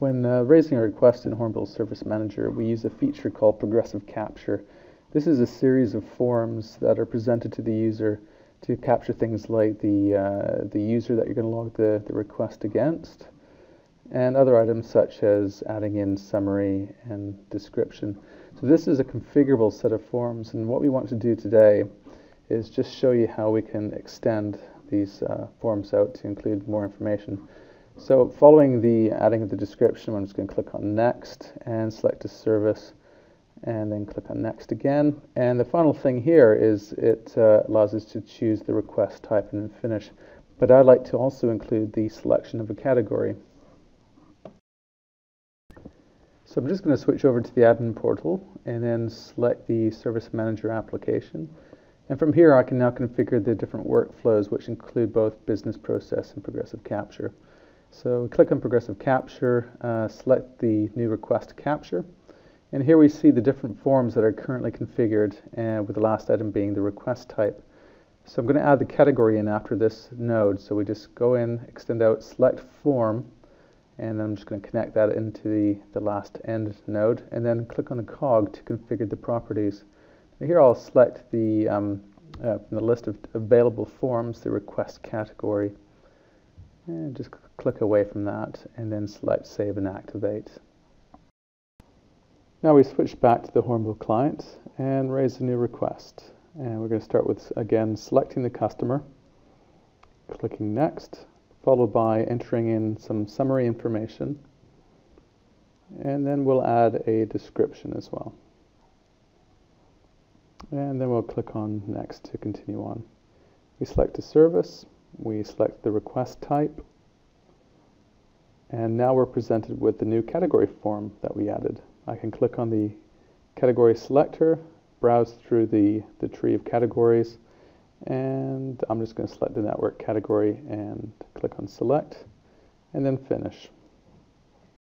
When uh, raising a request in Hornbill Service Manager, we use a feature called Progressive Capture. This is a series of forms that are presented to the user to capture things like the, uh, the user that you're going to log the, the request against, and other items such as adding in summary and description. So this is a configurable set of forms, and what we want to do today is just show you how we can extend these uh, forms out to include more information. So following the adding of the description, I'm just going to click on Next and select a service and then click on Next again. And the final thing here is it uh, allows us to choose the request type and then finish. But I'd like to also include the selection of a category. So I'm just going to switch over to the admin portal and then select the Service Manager application. And from here I can now configure the different workflows which include both business process and progressive capture. So click on Progressive Capture, uh, select the new request capture, and here we see the different forms that are currently configured, uh, with the last item being the request type. So I'm going to add the category in after this node. So we just go in, extend out, select form, and I'm just going to connect that into the, the last end node, and then click on the cog to configure the properties. Here I'll select the, um, uh, from the list of available forms, the request category. And just click away from that and then select Save and Activate. Now we switch back to the Hornbill client and raise a new request. And we're going to start with, again, selecting the customer, clicking Next, followed by entering in some summary information, and then we'll add a description as well. And then we'll click on Next to continue on. We select a service, we select the request type, and now we're presented with the new category form that we added. I can click on the category selector, browse through the, the tree of categories, and I'm just going to select the network category and click on select, and then finish.